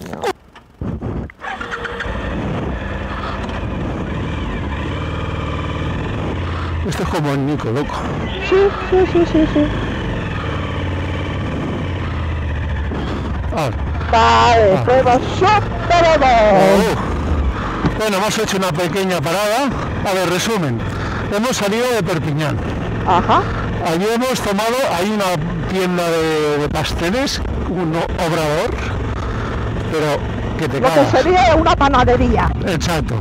señor. Esto es como el Nico, loco. Sí, sí, sí, sí, sí. Ah, Vale, Ah. prueba súper oh. Bueno, hemos hecho una pequeña parada. A ver, resumen. Hemos salido de Perpiñán. Ajá. Allí hemos tomado, hay una tienda de, de pasteles, un obrador, pero que te Lo que sería una panadería. Exacto.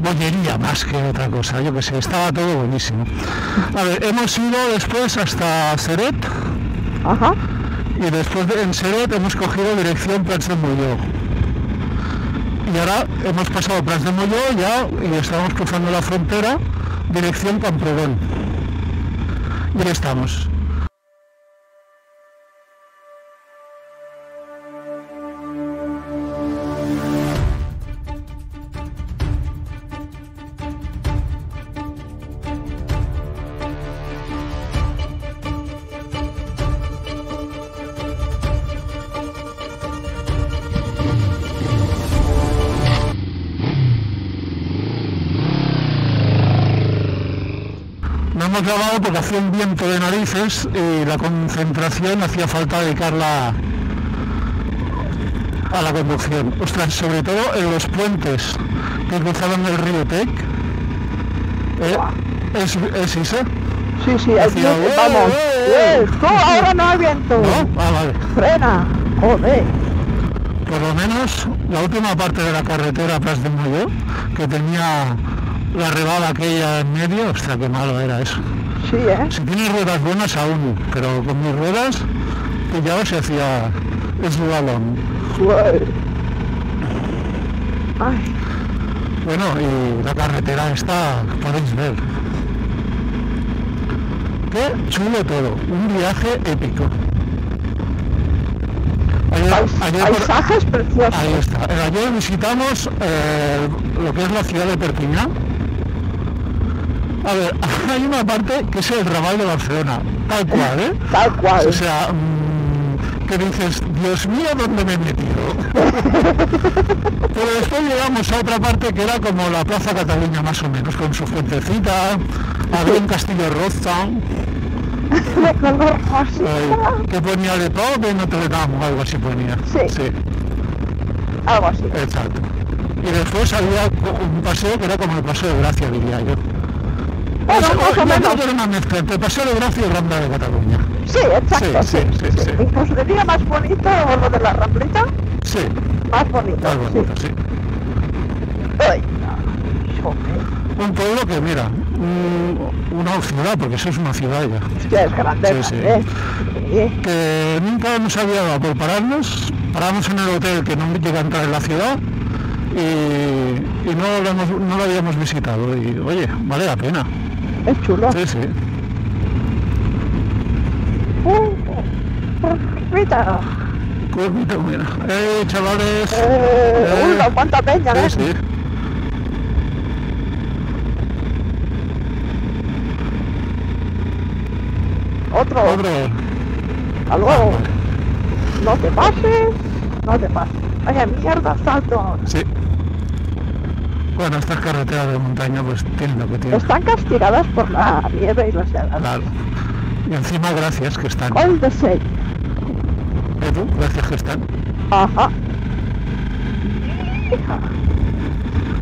Bollería más que otra cosa, yo que sé, estaba todo buenísimo. A ver, hemos ido después hasta Ceret Ajá. y después de, en Seret hemos cogido dirección Plans de Molló. Y ahora hemos pasado Plans de Molló ya y estamos cruzando la frontera dirección Camprodón. Y ahí estamos. Hemos grabado porque hacía un viento de narices y la concentración hacía falta dedicarla a la conducción. Ostras, sobre todo en los puentes que cruzaban el río Tec. ¿Eh? ¿Es, es? Sí, sí, el viento, ¡eh, vamos. eh, ¡Eh! ¡Tú, ahora no hay viento! ¿No? Ah, vale. ¡Frena! ¡Joder! Por lo menos la última parte de la carretera Plas de Molló, que tenía la rebada aquella en medio, ostras, qué malo era eso. Sí, ¿eh? Si tienes ruedas buenas aún, pero con mis ruedas pillado se hacía el balón. Ay, Bueno, y la carretera está, podéis ver. Qué chulo todo, un viaje épico. Ayer, ayer por- paisajes preciosos. ahí está. Eh, Ayer visitamos eh, lo que es la ciudad de Perpiñán. A ver, hay una parte que es el Raval de Barcelona, tal cual, ¿eh? Tal cual. O sea, mm, que dices, Dios mío, ¿dónde me he metido? Pero después llegamos a otra parte que era como la Plaza Cataluña, más o menos, con su fuentecita, había un castillo eh, que ponía de todo de Notre Dame algo así ponía. Sí. sí, Algo así. exacto. Y después había un paseo que era como el paseo de Gracia, diría yo. Bueno, Ese- más o menos. era una mezcla entre paseo de Gracia y Rambla de Cataluña. Sí, exacto. Sí, sí, sí, sí. Incluso diría más bonito lo de la ramblita. Sí, Más bonito. más bonito, sí. sí. Ay, no. Un pueblo que, mira, un- una ciudad, porque eso es una ciudad ya, Hostia, es grande. Sí, sí. grande. Sí. que nunca nos había dado por pararnos, paramos en el hotel que no llega a entrar en la ciudad y, y no, lo hemos- no lo habíamos visitado y, oye, vale la pena. Es chulo. Sí, sí. Uh, mira. Cuernito, mira. ¡Eh, chavales! Eh, no, cuánta peña, ¿eh? Sí, sí. Otro. Otro. Luego. No te pases. No te pases. Vaya mierda, salto ahora. Sí. Bueno, estas carreteras de montaña pues tienen lo que tienen. Están castigadas por la nieve y las heladas. Claro. Y encima gracias que están. All the same. ¿Eh, tú? Gracias que están. Ajá. Hija.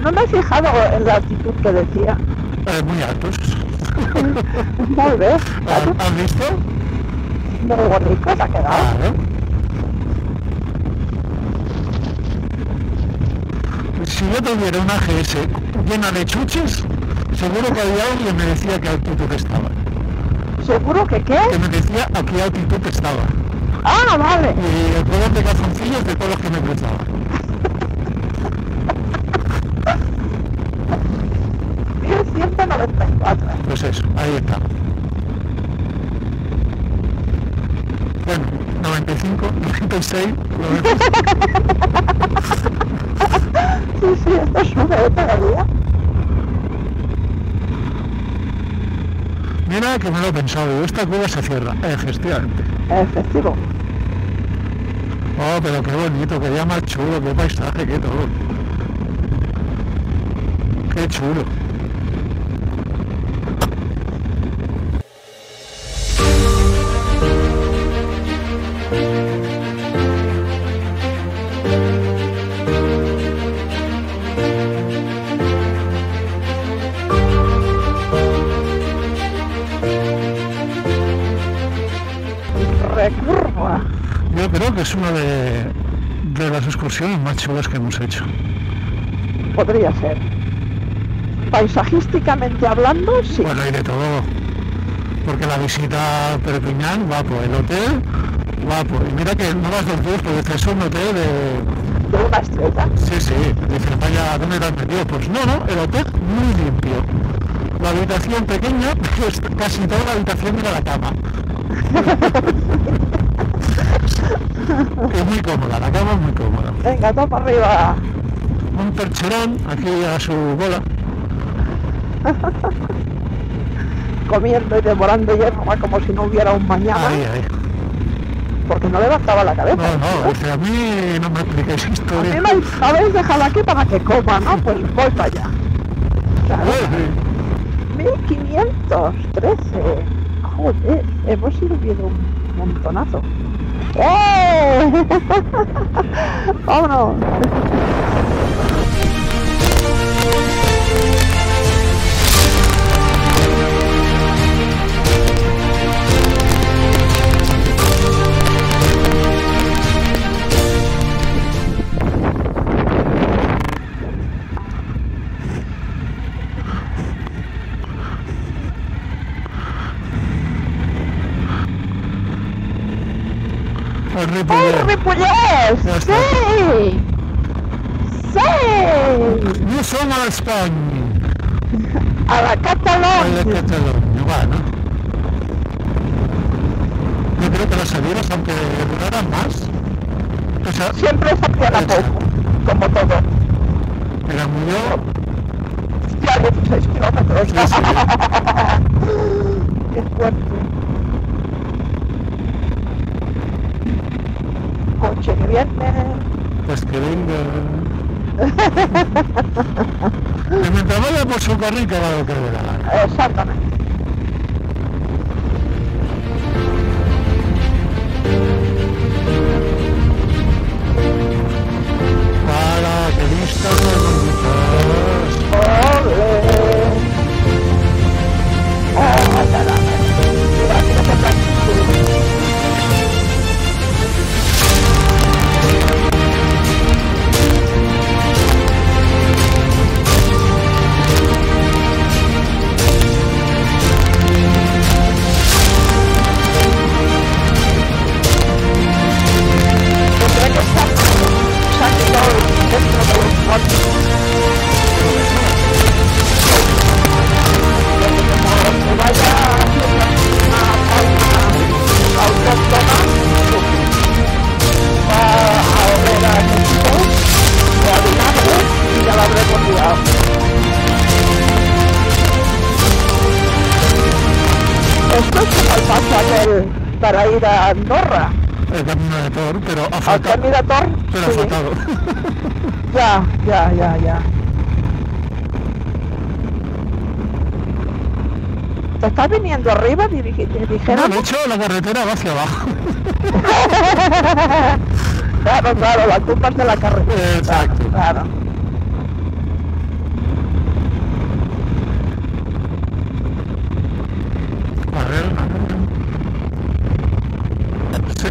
No me he fijado en la altitud que decía. Eh, muy altos. Muy bien. ¿Has has visto? Muy bonito se ha quedado. Claro. Si yo tuviera una GS llena de chuches, seguro que había alguien me decía qué altitud estaba. ¿Seguro que qué? Que me decía a qué altitud estaba. Ah, vale. Y el poder de calzoncillos de todos los que me. 1194. Pues eso, ahí está. Bueno, 95, 96, 97. Sí, sí, esto sube todavía. Mira que me lo he pensado, esta cueva se cierra, efectivamente. Efectivo. Oh, pero qué bonito, qué día más chulo, qué paisaje, qué todo. Qué chulo. Que es una de, de las excursiones más chulas que hemos hecho. Podría ser. Paisajísticamente hablando, sí. Bueno, hay de todo. Porque la visita a Perpiñán, guapo. El hotel, guapo. Y mira que no vas dos porque este es un hotel de... De una estrella. Sí, sí. Dices, vaya, ¿dónde te has metido? Pues no, no, el hotel muy limpio. La habitación pequeña, pues casi toda la habitación mira la cama. es muy cómoda, la cama es muy cómoda. Venga, toma arriba. Un percherón aquí a su bola. Comiendo y devorando hierba como si no hubiera un mañana. Ahí, ahí. Porque no levantaba la cabeza. No, no, dice, a mí no me expliquéis A mí historia. me habéis dejado aquí para que coma, ¿no? Pues voy para allá. Claro. Uy, 1513. Joder, hemos subido un montonazo. ¡Eh! ¡Vámonos! El ¡Oh, Ripollet. Ya está. ¡Sí! ¡Sí! No som a l'Espanya, A la a la Cataluña. Cataluña, bueno. Yo creo que las salidas, aunque duraran más, o sea, Siempre salían a poco, como todo. era muy yo, Ya 16 kilómetros. Sí, sí. Qué fuerte. Coche que viene. pues que venga. que mientras vaya por su carril que va lo que le da. Exactamente. Para que vistas Al faltado. Terminator. Pero sí. faltado. Ya, ya, ya, ya. ¿Te estás viniendo arriba, dirigi- No, de hecho, la carretera va hacia abajo. Claro, claro, la culpa es de la carretera. Exacto. Claro. A ver, a ver. Sí.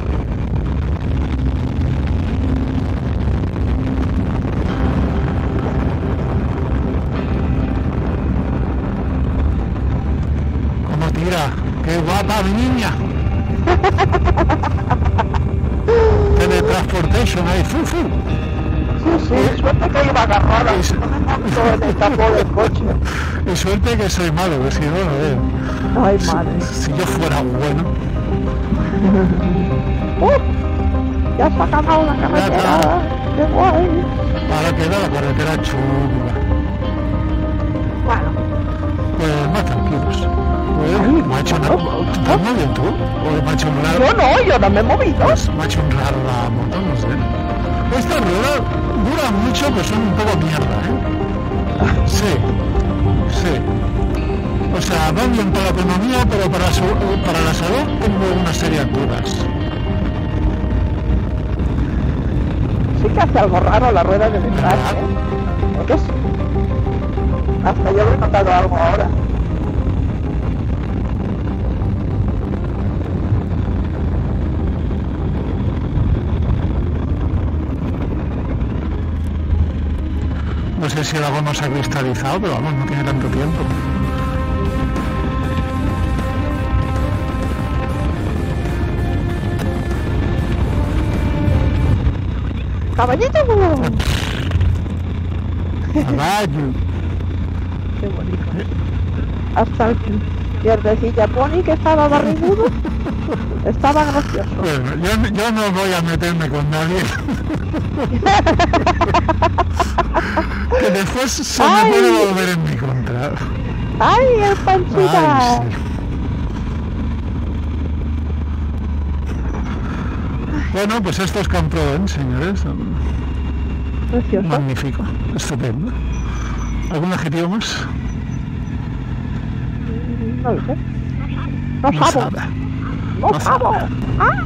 ¿Cómo tira? ¡Qué guapa mi niña! Teletransportation ahí, fu, fu. Sí, sí, suerte que iba agarrada todo en el capó del coche. Y suerte que soy malo, que si no, no veo. Ay, Si, madre. si yo fuera bueno, ¡Uh! Ya se ha acabado la carretera. ¡Qué guay! ahora queda la carretera chula. Bueno, Pues más tranquilos. Pues me ha hecho una... ¿Te has movido tú? ¿O me ha hecho un raro? Yo no, yo no me he movido. Pues me ha hecho un raro la moto, no sé. Estas ruedas duran mucho, pero son un poco mierda, ¿eh? Sí, sí. O sea, van bien para la economía, pero para, su, para la salud tengo una serie de dudas. Sí que hace algo raro la rueda de detrás, ¿eh? ¿Por qué es? Hasta yo he notado algo ahora. No sé si el agua no se ha cristalizado, pero vamos, no tiene tanto tiempo. ¡Caballito! Caballo. Qué bonito. Hasta el pierdecilla pony que estaba barrigudo estaba gracioso. Bueno, yo, yo no voy a meterme con nadie. después se me Ay. puede volver en mi contra. ¡Ay, el panchita! Ay, sí. Bueno, pues esto es Camp Provence, señores. Precioso. Magnífico, estupendo. ¿Algún adjetivo más? No lo sé. No No sabo. sabe. No sabe. ¡Ah!